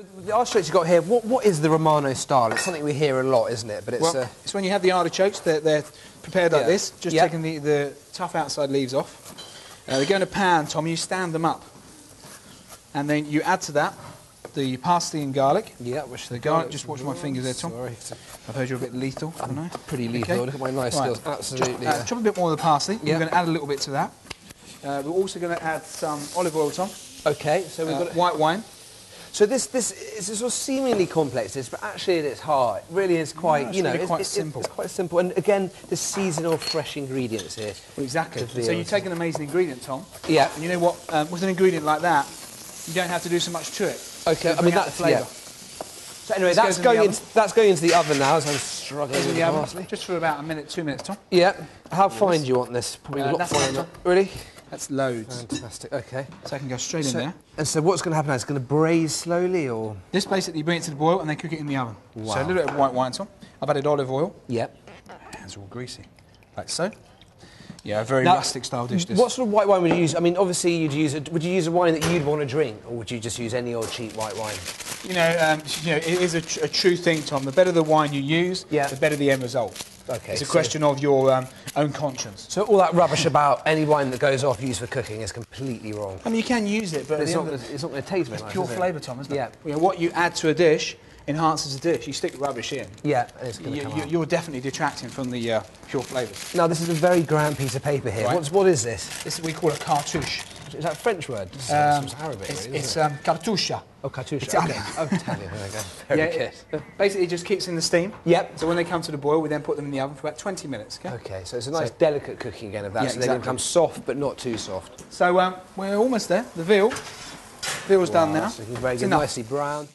So the artichokes you've got here, what, what is the Romano style? It's something we hear a lot, isn't it? But it's Well, uh, it's when you have the artichokes, they're, they're prepared like Yeah. this, just Yeah. taking the, the tough outside leaves off. Uh, they go in a pan, Tom, you stand them up. And then you add to that the parsley and garlic. yeah, which The garlic, just watch my fingers there, Tom. Sorry, I've heard you're a bit lethal, haven't I? pretty lethal. Look at my knife Right. skills. Absolutely. Chop, uh, yeah. chop a bit more of the parsley. Yeah. We're going to add a little bit to that. Uh, we're also going to add some olive oil, Tom. Okay, so we've Uh, got. white wine. So this this is sort of seemingly complex, this, but actually at its heart, it really is quite. it's you know, really it's, quite it's, simple. It's quite simple, and again, the seasonal, fresh ingredients here. Well, exactly. So you take an amazing ingredient, Tom. Yeah. And you know what? Um, with an ingredient like that, you don't have to do so much to it. Okay, I mean that's the flavour. yeah. So anyway, This that's in going into that's going into the oven now as I'm struggling in with the just for about a minute, two minutes, Tom. Yeah. How fine do you want this? Probably Uh, a lot finer. Really? That's loads. Fantastic. Okay. So I can go straight in there. and so what's going to happen now? It's going to braise slowly, or? This basically you bring it to the boil and then cook it in the oven. Wow. So a little bit of white wine, Tom. I've added olive oil. Yep. Hands are all greasy, like so. Yeah, a very Now, rustic style dish. This. What sort of white wine would you use? I mean, obviously you'd use a, would you use a wine that you'd want to drink, or would you just use any old cheap white wine? You know, um, you know, it is a, tr- a true thing, Tom. The better the wine you use, Yeah. the better the end result. Okay, It's a so- question of your um, own conscience. So all that rubbish about any wine that goes off used for cooking is completely wrong. I mean, you can use it, but It's not, gonna, it's not going to taste it's nice, pure is it? flavour, Tom, isn't Yeah. it? You know, what you add to a dish enhances a dish. You stick rubbish in, Yeah, and it's going to you, come you, out. you're definitely detracting from the uh, pure flavours. Now this is a very grand piece of paper here. Right. What's, what is this? This is what we call a cartouche. Is that a French word? It's, Um, it's Arabic, it's really, it's it? um, cartouche. Oh, cartouche. Italian. Okay. Oh, Italian. There we go. Very Yeah, good. it basically just keeps in the steam. Yep. So when they come to the boil, we then put them in the oven for about 20 minutes. Okay. Okay, so it's a nice So- delicate cooking again of that, Yeah, so they're going to exactly. become soft but not too soft. So um, we're almost there. The veal, veal's done now. So it's very It's enough. nicely brown.